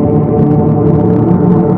うん。